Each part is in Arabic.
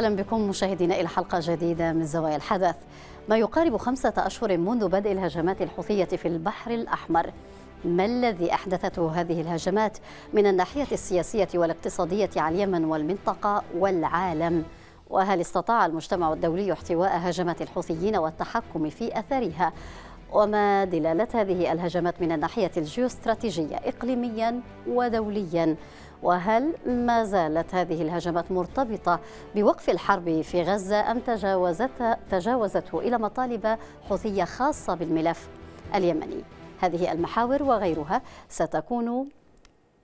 أهلا بكم مشاهدينا إلى حلقة جديدة من زوايا الحدث. ما يقارب خمسة أشهر منذ بدء الهجمات الحوثية في البحر الأحمر. ما الذي أحدثته هذه الهجمات من الناحية السياسية والاقتصادية على اليمن والمنطقة والعالم؟ وهل استطاع المجتمع الدولي احتواء هجمات الحوثيين والتحكم في أثرها وما دلالة هذه الهجمات من الناحية الجيوستراتيجية إقليميا ودوليا؟ وهل ما زالت هذه الهجمات مرتبطة بوقف الحرب في غزة أم تجاوزت تجاوزته إلى مطالب حوثية خاصة بالملف اليمني؟ هذه المحاور وغيرها ستكون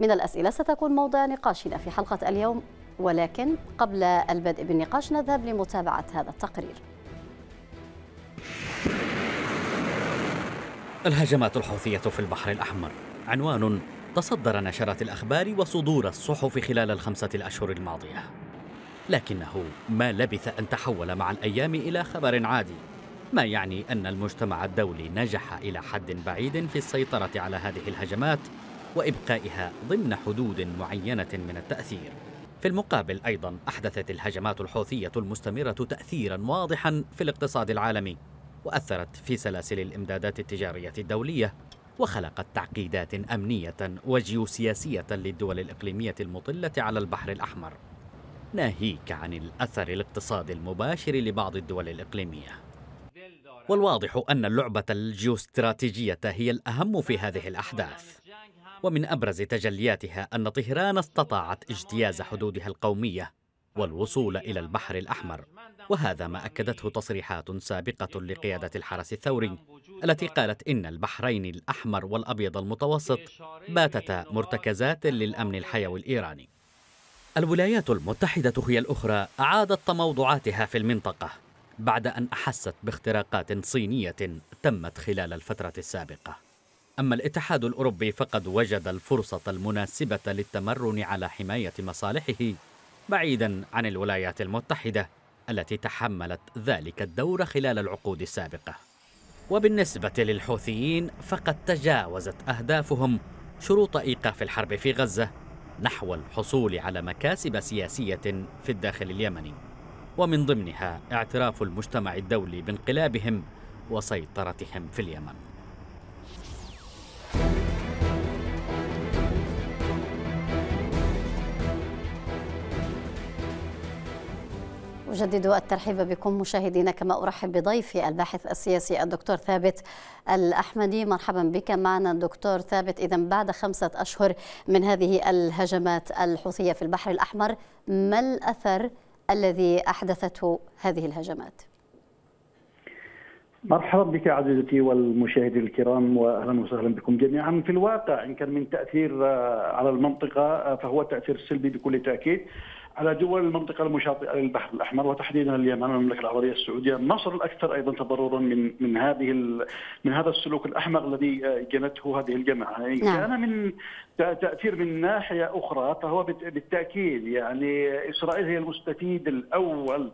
من الأسئلة ستكون موضوع نقاشنا في حلقة اليوم ولكن قبل البدء بالنقاش نذهب لمتابعة هذا التقرير. الهجمات الحوثية في البحر الأحمر. عنوان تصدر نشرات الأخبار وصدور الصحف خلال الخمسة الأشهر الماضية. لكنه ما لبث أن تحول مع الأيام إلى خبر عادي ما يعني أن المجتمع الدولي نجح إلى حد بعيد في السيطرة على هذه الهجمات وإبقائها ضمن حدود معينة من التأثير. في المقابل أيضا أحدثت الهجمات الحوثية المستمرة تأثيرا واضحا في الاقتصاد العالمي وأثرت في سلاسل الإمدادات التجارية الدولية وخلقت تعقيدات أمنية وجيوسياسية للدول الإقليمية المطلة على البحر الأحمر. ناهيك عن الأثر الاقتصادي المباشر لبعض الدول الإقليمية. والواضح أن اللعبة الجيوستراتيجية هي الأهم في هذه الأحداث. ومن أبرز تجلياتها أن طهران استطاعت اجتياز حدودها القومية والوصول إلى البحر الأحمر وهذا ما أكدته تصريحات سابقة لقيادة الحرس الثوري التي قالت إن البحرين الأحمر والأبيض المتوسط باتتا مرتكزات للأمن الحيوي الإيراني. الولايات المتحدة هي الأخرى أعادت تموضعاتها في المنطقة بعد أن أحست باختراقات صينية تمت خلال الفترة السابقة. أما الاتحاد الأوروبي فقد وجد الفرصة المناسبة للتمرن على حماية مصالحه بعيدا عن الولايات المتحدة التي تحملت ذلك الدور خلال العقود السابقة. وبالنسبة للحوثيين فقد تجاوزت أهدافهم شروط إيقاف الحرب في غزة نحو الحصول على مكاسب سياسية في الداخل اليمني. ومن ضمنها اعتراف المجتمع الدولي بانقلابهم وسيطرتهم في اليمن. أجدد الترحيب بكم مشاهدينا كما أرحب بضيفي الباحث السياسي الدكتور ثابت الأحمدي. مرحبا بك. معنا دكتور ثابت. إذا بعد خمسة أشهر من هذه الهجمات الحوثية في البحر الأحمر ما الأثر الذي أحدثته هذه الهجمات؟ مرحبا بك عزيزتي والمشاهدين الكرام واهلا وسهلا بكم جميعا. في الواقع إن كان من تأثير على المنطقة فهو تأثير سلبي بكل تأكيد. على دول المنطقة المشاطئة للبحر الأحمر وتحديدا اليمن والمملكة العربية السعودية، مصر الأكثر أيضا تضررا من من هذه من هذا السلوك الاحمق الذي جنته هذه الجماعة، يعني نعم. كان من تأثير من ناحية أخرى فهو بالتأكيد يعني إسرائيل هي المستفيد الأول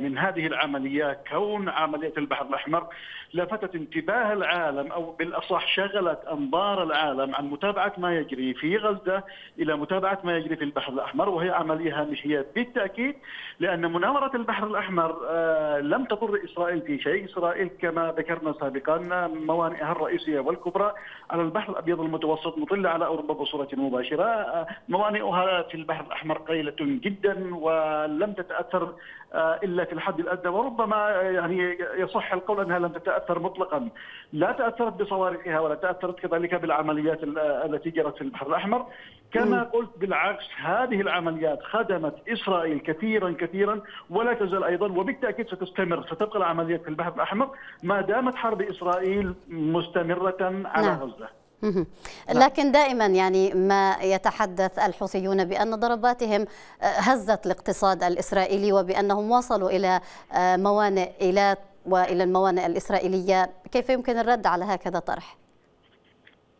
من هذه العمليات كون عملية البحر الأحمر لفتت انتباه العالم أو بالأصح شغلت أنظار العالم عن متابعة ما يجري في غزة إلى متابعة ما يجري في البحر الأحمر وهي عمليه هامشية بالتأكيد لأن مناورة البحر الأحمر لم تضر إسرائيل في شيء، إسرائيل كما ذكرنا سابقا موانئها الرئيسية والكبرى على البحر الأبيض المتوسط مطلة على أوروبا بصورة مباشرة، موانئها في البحر الأحمر قليلة جدا ولم تتأثر إلا في الحد الأدنى. وربما يعني يصح القول أنها لم تتأثر مطلقا. لا تأثرت بصواريخها ولا تأثرت كذلك بالعمليات التي جرت في البحر الأحمر. كما قلت بالعكس هذه العمليات خدمت إسرائيل كثيرا كثيرا ولا تزال أيضا وبالتأكيد ستستمر ستبقى العمليات في البحر الأحمر ما دامت حرب إسرائيل مستمرة على نعم. غزة لكن دائما يعني ما يتحدث الحوثيون بأن ضرباتهم هزت الاقتصاد الإسرائيلي وبأنهم وصلوا إلى موانئ إيلات وإلى الموانئ الإسرائيلية كيف يمكن الرد على هكذا طرح؟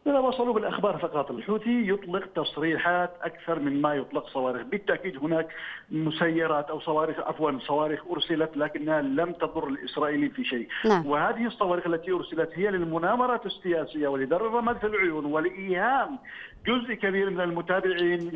لا وصلوا بالأخبار فقط الحوثي يطلق تصريحات أكثر من ما يطلق صواريخ بالتأكيد هناك مسيرات أو صواريخ عفوا صواريخ أرسلت لكنها لم تضر الاسرائيلي في شيء نعم. وهذه الصواريخ التي أرسلت هي للمناورات السياسية ولدر الرماد في العيون ولايهام جزء كبير من المتابعين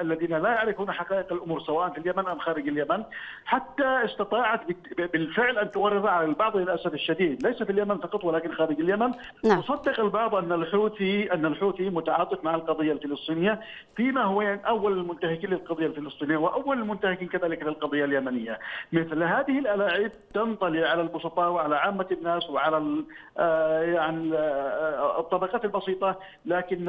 الذين لا يعرفون حقائق الأمور سواء في اليمن أم خارج اليمن حتى استطاعت بالفعل أن تورط على البعض للأسف الشديد. ليس في اليمن فقط ولكن خارج اليمن. نعم. يصدق البعض أن الحوثي أن الحوثي متعاطف مع القضية الفلسطينية فيما هو أول المنتهكين للقضية الفلسطينية وأول المنتهكين كذلك للقضية اليمنية. مثل هذه الألاعيب تنطلي على البسطاء وعلى عامة الناس وعلى آه، يعني آه، الطبقات البسيطة لكن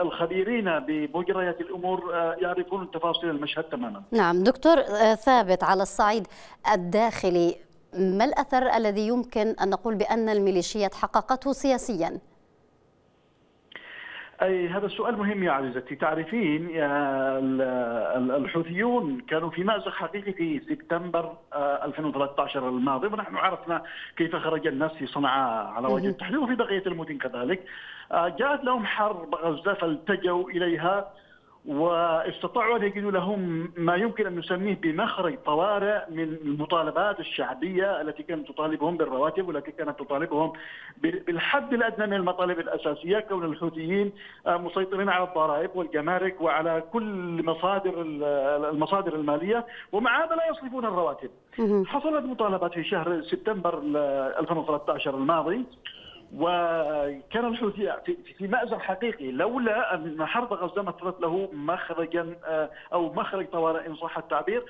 الخبيرين بمجريات الأمور آه، يعرفون تفاصيل المشهد تماما. نعم دكتور آه، ثابت على الصعيد الداخلي ما الأثر الذي يمكن أن نقول بأن الميليشيات حققته سياسيا؟ أي هذا السؤال مهم يا عزيزتي. تعرفين الحوثيون كانوا في مأزق حقيقي في سبتمبر 2013 آه، الماضي ونحن عرفنا كيف خرج الناس في صنعاء على وجه التحديد وفي بقية المدن كذلك. آه، جاءت لهم حرب غزة فالتجوا إليها. واستطاعوا أن يجدوا لهم ما يمكن أن نسميه بمخرج طوارئ من المطالبات الشعبية التي كانت تطالبهم بالرواتب والتي كانت تطالبهم بالحد الأدنى من المطالب الأساسية كون الحوثيين مسيطرين على الضرائب والجمارك وعلى كل مصادر المصادر المالية ومع هذا لا يصرفون الرواتب. حصلت مطالبات في شهر سبتمبر 2013 الماضي وكان الحوثي في مأزق حقيقي. لولا أن حرب غزة مثلت له مخرجا آه، أو مخرج طوارئ إن صح التعبير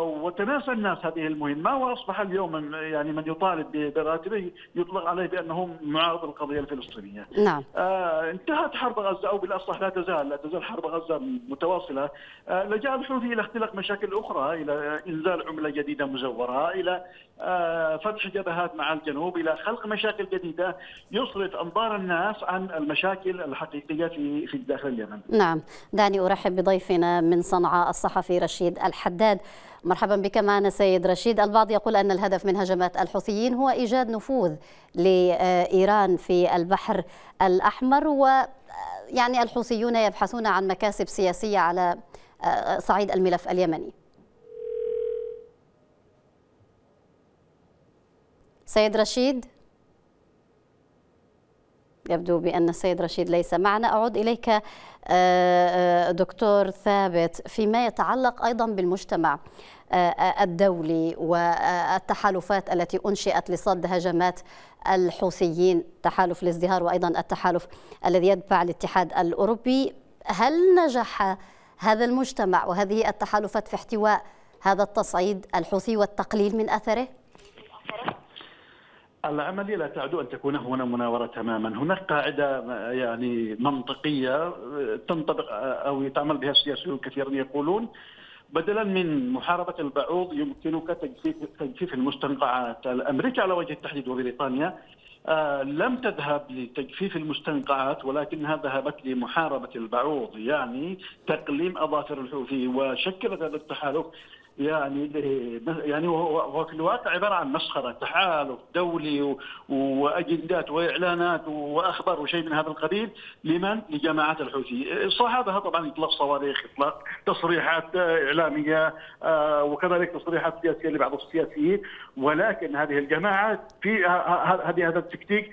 وتناسى الناس هذه المهمة وأصبح اليوم يعني من يطالب براتبه يطلق عليه بأنه معارض القضية الفلسطينية. نعم. آه انتهت حرب غزة أو بالأصح لا تزال لا تزال حرب غزة متواصلة. آه لجأ الحوثي إلى اختلاق مشاكل أخرى إلى إنزال عملة جديدة مزورة إلى آه فتح جبهات مع الجنوب إلى خلق مشاكل جديدة يصرف أنظار الناس عن المشاكل الحقيقية في في داخل اليمن. نعم. دعني أرحب بضيفنا من صنعاء الصحفي رشيد الحداد. مرحبا بك معنا سيد رشيد. البعض يقول أن الهدف من هجمات الحوثيين هو إيجاد نفوذ لإيران في البحر الأحمر و يعني الحوثيون يبحثون عن مكاسب سياسية على صعيد الملف اليمني. سيد رشيد؟ يبدو بأن السيد رشيد ليس معنا أعود إليك آه، آه، دكتور ثابت فيما يتعلق أيضا بالمجتمع آه، الدولي والتحالفات التي أنشئت لصد هجمات الحوثيين تحالف الازدهار وأيضا التحالف الذي يتبع الاتحاد الأوروبي هل نجح هذا المجتمع وهذه التحالفات في احتواء هذا التصعيد الحوثي والتقليل من أثره؟ العملية لا تعد أن تكون هنا مناورة تماما. هناك قاعدة يعني منطقية تنطبق أو يتعامل بها السياسيون كثيرا يقولون بدلا من محاربة البعوض يمكنك تجفيف, تجفيف المستنقعات. أمريكا على وجه التحديد وبريطانيا آه لم تذهب لتجفيف المستنقعات ولكنها ذهبت لمحاربة البعوض يعني تقليم أظافر الحوثي وشكلت هذا التحالف يعني يعني هو في الواقع عبارة عن مسخرة تحالف دولي وأجندات وإعلانات وأخبار وشيء من هذا القبيل لمن؟ لجماعات الحوثي، صاحبها طبعا إطلاق صواريخ، إطلاق تصريحات إعلامية آه، وكذلك تصريحات سياسية لبعض السياسيين ولكن هذه الجماعات في هذه هذا التكتيك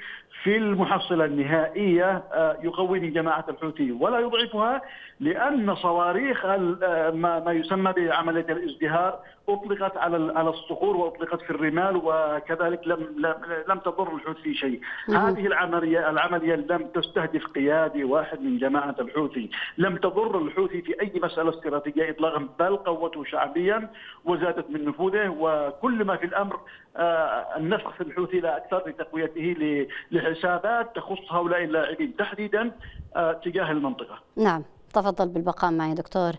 في المحصلة النهائية آه، يقوي من جماعة الحوثي. ولا يضعفها لأن صواريخ آه، ما يسمى بعملية الازدهار أطلقت على على الصخور وأطلقت في الرمال وكذلك لم لم, لم تضر الحوثي شيء. هذه العملية العملية لم تستهدف قيادي واحد من جماعة الحوثي. لم تضر الحوثي في أي مسألة استراتيجية إطلاقا بل قوته شعبيا وزادت من نفوذه وكل ما في الأمر آه، النفخ في الحوثي لا أكثر لتقويته لحسابات تخص هؤلاء اللاعبين تحديدا آه، تجاه المنطقة. نعم. تفضل بالبقاء معي دكتور.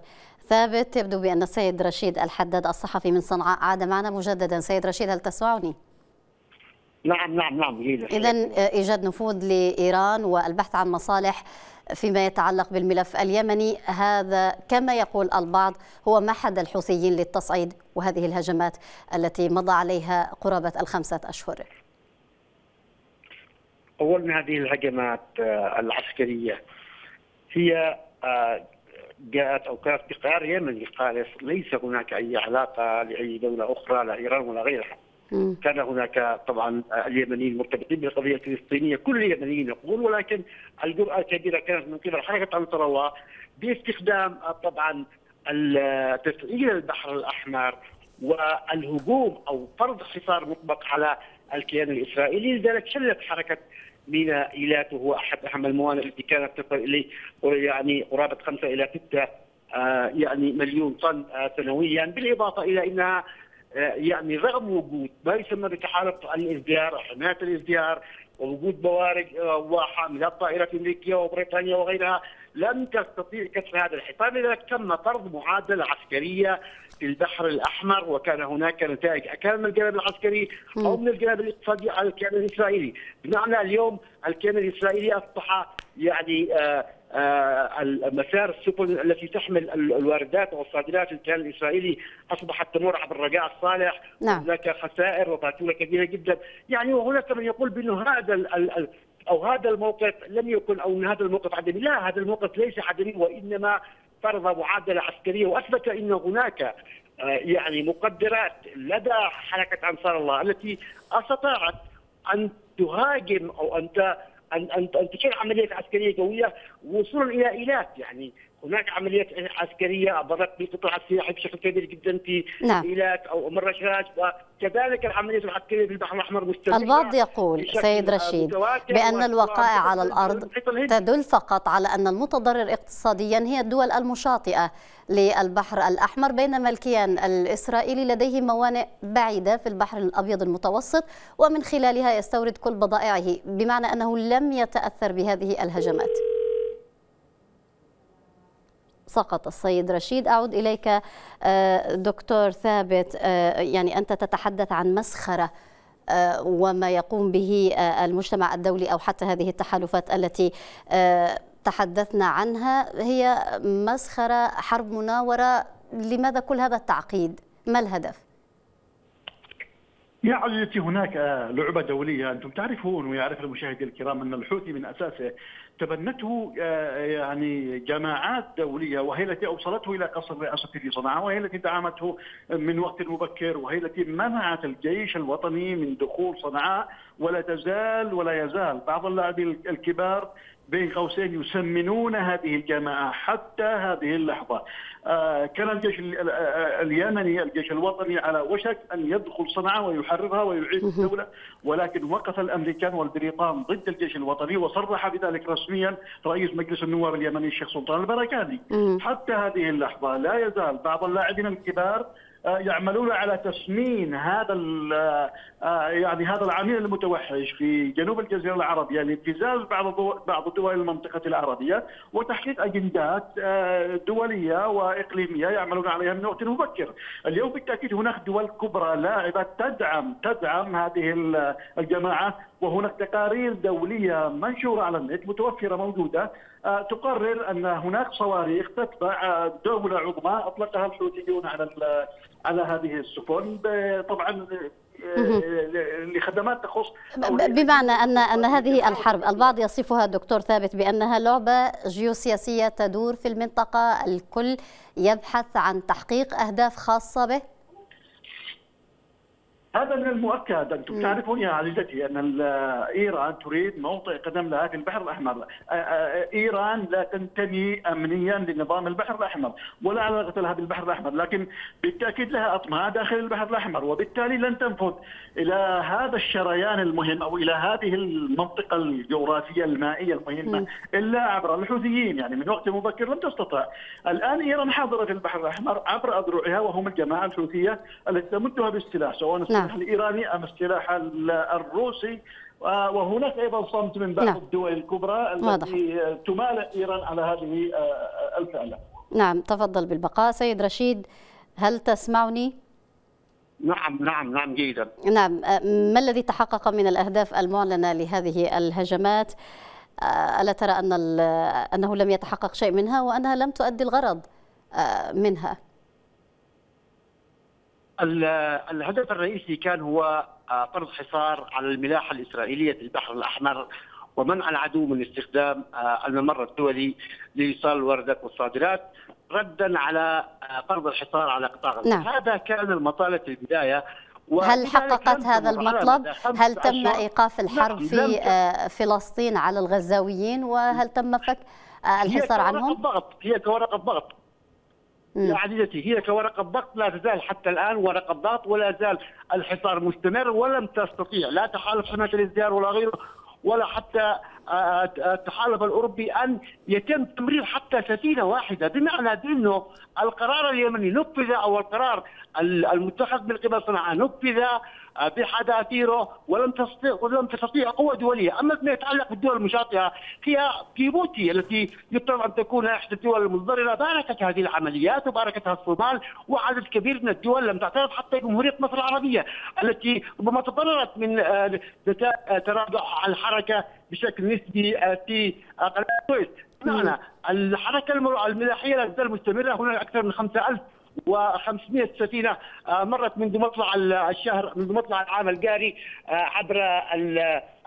ثابت يبدو بأن السيد رشيد الحداد الصحفي من صنعاء عاد معنا مجددا. سيد رشيد هل تسمعني؟ نعم نعم نعم إذا إيجاد نفوذ لإيران والبحث عن مصالح فيما يتعلق بالملف اليمني. هذا كما يقول البعض هو محد الحوثيين للتصعيد وهذه الهجمات التي مضى عليها قرابة الخمسة أشهر. اولا هذه الهجمات آه، العسكرية هي آه، جاءت أو كانت بقرار يمني قال ليس هناك أي علاقة لأي دولة أخرى لا إيران ولا غيرها. م. كان هناك طبعا اليمنيين مرتبطين بالقضية الفلسطينية، كل اليمنيين يقول ولكن الجرأة الكبيرة كانت من قبل حركة انصار الله باستخدام طبعا تفعيل البحر الأحمر والهجوم أو فرض حصار مطبق على الكيان الإسرائيلي لذلك شلت حركة ميناء إيلات وهو أحد أهم الموانئ التي كانت تصل إليه يعني قرابة خمسة إلى ستة آه يعني مليون طن آه سنويا. بالإضافة إلى إنها آه يعني رغم وجود ما يسمى بتحالف الإزديار حماية الإزديار ووجود بوارج وحاملات طائرات امريكيه وبريطانيا وغيرها لم تستطيع كسر هذا الحصار لذلك تم فرض معادلة عسكرية في البحر الأحمر وكان هناك نتائج. كان من الجانب العسكري أو من الجانب الاقتصادي على الكيان الإسرائيلي، بمعنى اليوم الكيان الإسرائيلي أصبح يعني آه آه مسار السفن التي تحمل الواردات والصادرات للكيان الإسرائيلي أصبحت تمر عبر الرجاء الصالح. نعم. هناك خسائر وفاتوره كبيره جدا. يعني وهناك من يقول بانه هذا ال أو هذا الموقف لم يكن أو هذا الموقف عدمي، لا هذا الموقف ليس عدمي وإنما فرض معادلة عسكرية وأثبت إن هناك آه، يعني مقدرات لدى حركة أنصار الله التي أستطاعت أن تهاجم أو أن أن أن تشير عمليه عسكرية قوية وصولا إلى إيلات يعني هناك عمليات عسكرية أضرت بقطع السلاح بشكل كبير جدا في نعم. ايلات أو ام الرشاش وكذلك العملية العسكرية في البحر الأحمر مستمرة البعض يقول سيد رشيد بأن الوقائع على الأرض تدل فقط على أن المتضرر اقتصاديا هي الدول المشاطئة للبحر الأحمر بينما الكيان الإسرائيلي لديه موانئ بعيدة في البحر الأبيض المتوسط ومن خلالها يستورد كل بضائعه بمعنى أنه لم يتأثر بهذه الهجمات سقط. السيد رشيد أعود إليك آه، دكتور ثابت. آه، يعني أنت تتحدث عن مسخرة آه، وما يقوم به المجتمع الدولي أو حتى هذه التحالفات التي تحدثنا عنها. هي مسخرة حرب مناورة. لماذا كل هذا التعقيد؟ ما الهدف؟ يا عزيزتي هناك لعبة دولية أنتم تعرفون ويعرف المشاهدين الكرام أن الحوثي من أساسه تبنته آه، يعني جماعات دولية وهي التي أوصلته إلى قصر الرئاسه في صنعاء وهي التي دعمته من وقت مبكر وهي التي منعت الجيش الوطني من دخول صنعاء. ولا تزال ولا يزال. بعض اللاعبين الكبار بين قوسين يسمنون هذه الجماعة حتى هذه اللحظة. آه، كان الجيش آه، اليمني الجيش الوطني على وشك أن يدخل صنعاء ويحررها ويعيد الدولة ولكن وقف الأمريكان والبريطان ضد الجيش الوطني وصرح بذلك رسميا رئيس مجلس النواب اليمني الشيخ سلطان البركاني. حتى هذه اللحظة لا يزال بعض اللاعبين الكبار آه، يعملون على تسمين هذا آه، يعني هذا العميل المتوحش في جنوب الجزيرة العربية لابتزاز بعض بعض دول المنطقة العربية وتحقيق أجندات آه، دولية وإقليمية يعملون عليها من وقت مبكر. اليوم بالتأكيد هناك دول كبرى لاعبة تدعم تدعم هذه الجماعة وهناك تقارير دولية منشورة على النت متوفرة موجودة تقرر أن هناك صواريخ تتبع دولة عظمى أطلقها الحوثيون على على هذه السفن. طبعا لخدمات تخص بمعنى ان أن هذه الحرب البعض يصفها دكتور ثابت بأنها لعبة جيوسياسية تدور في المنطقة. الكل يبحث عن تحقيق أهداف خاصة به. هذا من المؤكد. أنتم تعرفون يا عزيزتي أن إيران تريد موطئ قدم لها في البحر الأحمر. إيران لا تنتمي امنيا لنظام البحر الأحمر ولا علاقة لها بالبحر الأحمر لكن بالتأكيد لها اطماع داخل البحر الأحمر وبالتالي لن تنفذ إلى هذا الشريان المهم أو إلى هذه المنطقة الجغرافية المائية المهمة إلا عبر الحوثيين. يعني من وقت مبكر لم تستطع. الآن إيران حاضرة في البحر الأحمر عبر أذرعها وهم الجماعة الحوثية التي تمدها بالسلاح سواء نعم. السلاح الإيراني أم السلاح الروسي وهناك أيضا صمت من بعض نعم. الدول الكبرى التي تمالئ إيران على هذه آه، الفعلة. نعم تفضل بالبقاء سيد رشيد هل تسمعني؟ نعم نعم نعم جيدا نعم آه، ما الذي تحقق من الأهداف المعلنة لهذه الهجمات؟ آه، ألا ترى أن أنه لم يتحقق شيء منها وأنها لم تؤدي الغرض منها؟ الهدف الرئيسي كان هو فرض حصار على الملاحة الإسرائيلية في البحر الأحمر ومنع العدو من استخدام الممر الدولي لإيصال الواردات والصادرات ردا على فرض الحصار على قطاع غزة. نعم. هذا كان المطالب في البداية. هل حققت هذا المطلب؟ هل تم إيقاف الحرب في فلسطين على الغزاويين؟ وهل تم فك الحصار عنهم؟ هي كورقة ضغط. يا عزيزتي هي كورقة ضغط لا تزال حتى الآن ورقة ضغط ولا زال الحصار مستمر ولم تستطيع. لا تحالف حماية الازدهار ولا غيره ولا حتى التحالف الأوروبي أن يتم تمرير حتى سفينة واحدة. بمعنى أنه القرار اليمني نفذ أو القرار المتخذ من قبل صنعاء نفذ بحذافيره ولم تستطيع ولم تستطيع قوة دولية، أما فيما يتعلق بالدول المشاطئه هي جيبوتي التي يفترض أن تكون إحدى الدول المتضرره باركت هذه العمليات وباركتها الصومال وعدد كبير من الدول لم تعترض حتى جمهورية مصر العربية التي ربما تضررت من تراجع الحركة بشكل نسبي في قناه السويس. بمعنى الحركة الملاحية لا تزال مستمرة. هناك أكثر من 5000 و500 سفينة آه، مرت منذ مطلع الشهر منذ مطلع العام الجاري آه، عبر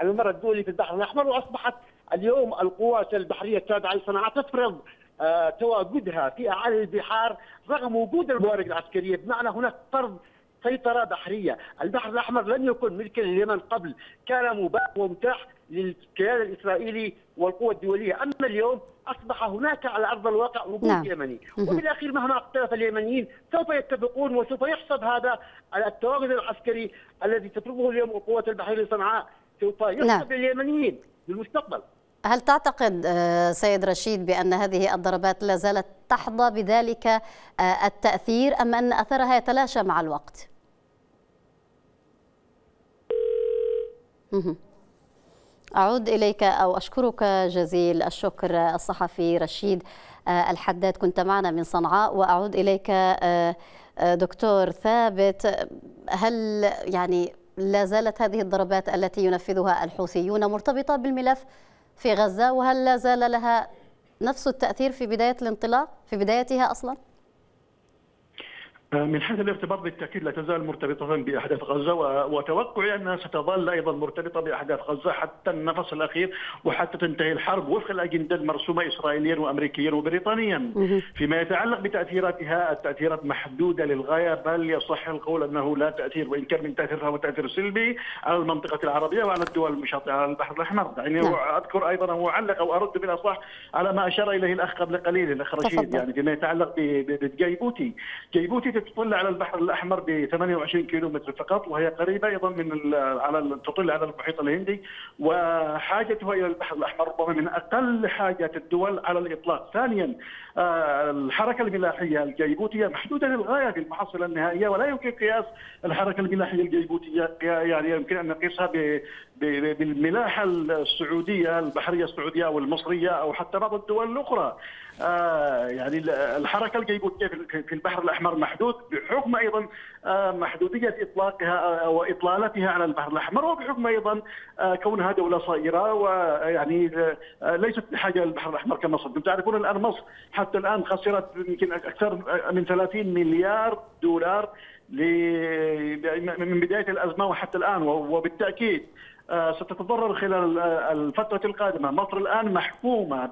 الممر الدولي في البحر الأحمر وأصبحت اليوم القوات البحرية التابعة لصنعاء تفرض آه، تواجدها في أعالي البحار رغم وجود الموارد العسكرية. بمعنى هناك فرض سيطرة بحرية. البحر الأحمر لم يكن ملكا لليمن قبل كان مباح ومتاح للكيان الإسرائيلي والقوى الدولية أما اليوم أصبح هناك على أرض الواقع وجود نعم. يمني وبالاخير مهما اختلف اليمنيين سوف يتفقون وسوف يحسب هذا التواجد العسكري الذي تفرضه اليوم القوات البحرية لصنعاء سوف يحسب نعم. لليمنيين بالمستقبل هل تعتقد آه، سيد رشيد بأن هذه الضربات لا زالت تحظى بذلك آه، التأثير أم أن أثرها يتلاشى مع الوقت؟ أعود إليك أو أشكرك جزيل الشكر الصحفي رشيد الحداد. كنت معنا من صنعاء وأعود إليك آه، آه، دكتور ثابت. هل يعني لا زالت هذه الضربات التي ينفذها الحوثيون مرتبطة بالملف في غزة؟ وهل لا زال لها نفس التأثير في بداية الانطلاق في بدايتها أصلاً؟ من حيث الارتباط بالتأكيد لا تزال مرتبطه بأحداث غزة وتوقعي انها ستظل أيضا مرتبطة بأحداث غزة حتى النفس الأخير وحتى تنتهي الحرب وفق الاجنده المرسومه اسرائيليا وامريكيا وبريطانيا. فيما يتعلق بتأثيراتها التأثيرات محدودة للغاية بل يصح القول أنه لا تأثير وإن كان من تأثيرها هو تأثير سلبي على المنطقة العربية وعلى الدول المشاطئة على البحر الأحمر، يعني نعم. اذكر أيضا واعلق أو أرد بالأصح على ما أشار إليه الأخ قبل قليل الأخ رشيد. يعني فيما يتعلق بجيبوتي، جيبوتي تطل على البحر الأحمر ب 28 كيلو متر فقط وهي قريبة أيضا من على تطل على المحيط الهندي وحاجتها إلى البحر الأحمر ربما من أقل حاجات الدول على الإطلاق. ثانيا آه، الحركة الملاحيه الجيبوتية محدودة للغاية في المحصلة النهائية ولا يمكن قياس الحركة الملاحيه الجيبوتية يعني يمكن أن نقيسها بالملاحة السعودية البحرية السعودية أو المصرية أو حتى بعض الدول الأخرى. آه، يعني الحركة الجيبوتيه في البحر الأحمر محدود بحكم أيضا آه، محدودية إطلاقها وإطلالتها على البحر الأحمر وبحكم أيضا كونها دولة صغيرة ويعني ليست بحاجه للبحر الأحمر كمصر، أنتم تعرفون الآن مصر حتى الآن خسرت يمكن أكثر من 30 مليار دولار من بداية الأزمة وحتى الآن وبالتأكيد آه، ستتضرر خلال الفترة القادمة. مصر الآن محكومة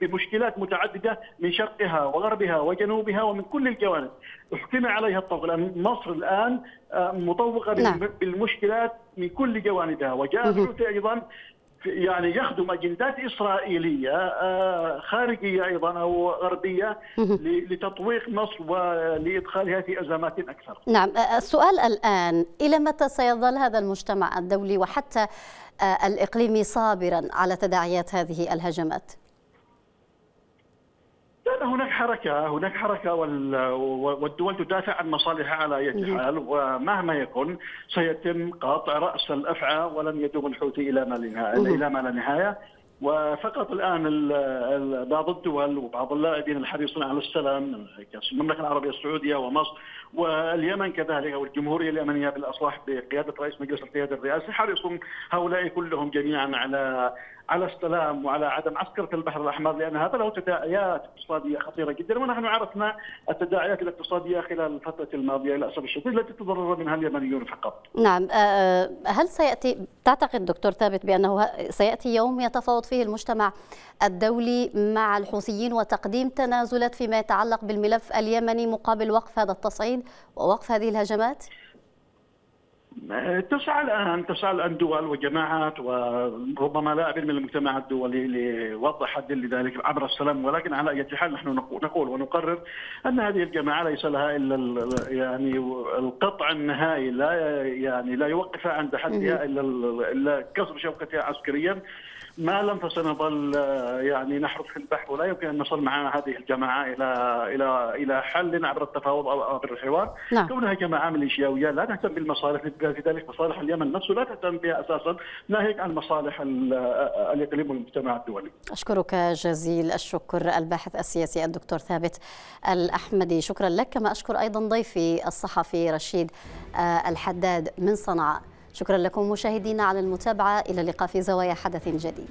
بمشكلات متعددة من شرقها وغربها وجنوبها ومن كل الجوانب. احكم عليها الطوق لأن مصر الآن آه، مطوقة نعم. بالمشكلات من كل جوانبها. وجاء أيضا يعني يخدم أجندات إسرائيلية آه، خارجية أيضا أو غربية لتطويق مصر ولادخالها في ازمات أكثر. نعم آه، السؤال الآن إلى متى سيظل هذا المجتمع الدولي وحتى آه، الإقليمي صابرا على تداعيات هذه الهجمات؟ هناك حركة هناك حركة والدول تدافع عن مصالحها على أي حال ومهما يكن سيتم قطع رأس الأفعى ولن يدوم الحوثي إلى ما لا إلى ما لا نهاية. وفقط الآن بعض الدول وبعض اللاعبين الحريصون على السلام المملكة العربية السعودية ومصر واليمن كذلك والجمهورية اليمنية بالاصح بقيادة رئيس مجلس القيادة الرئاسي حريصون هؤلاء كلهم جميعا على على السلام وعلى عدم عسكرة البحر الأحمر لأن هذا له تداعيات اقتصادية خطيرة جدا ونحن عرفنا التداعيات الاقتصادية خلال الفترة الماضية للأسف الشديد التي تضرر منها اليمنيون فقط نعم آه، هل سيأتي تعتقد دكتور ثابت بأنه سيأتي يوم يتفاوض فيه المجتمع الدولي مع الحوثيين وتقديم تنازلات فيما يتعلق بالملف اليمني مقابل وقف هذا التصعيد ووقف هذه الهجمات؟ تسعى الان تسعى الان دول وجماعات وربما لاعبين من المجتمع الدولي لوضع حد لذلك عبر السلام. ولكن على أي حال نحن نقول ونقرر أن هذه الجماعة ليس لها إلا يعني القطع النهائي لا يعني لا يوقف عند حدها إلا إلا كسر شوكتها عسكريا. ما لم فسنظل يعني نحرس في البحث ولا يمكن أن نصل مع هذه الجماعة إلى إلى إلى حل عبر التفاوض أو عبر الحوار نعم. كونها جماعة ميليشياوية لا تهتم بالمصالح في ذلك مصالح اليمن نفسه لا تهتم بها أساسا ناهيك عن مصالح الإقليم والمجتمع الدولي. أشكرك جزيل الشكر الباحث السياسي الدكتور ثابت الأحمدي شكرا لك كما أشكر أيضا ضيفي الصحفي رشيد آه، الحداد من صنعاء. شكرا لكم مشاهدينا على المتابعة إلى اللقاء في زوايا حدث جديد.